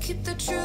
keep the truth.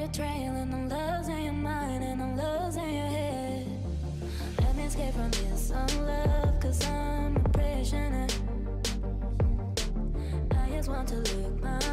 your trail and I'm losing your mind and I'm losing your head. Let me escape from this, some cause I'm a prisoner. I just want to look my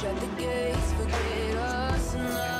Shut the gates, forget us now.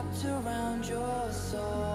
Wrapped around your soul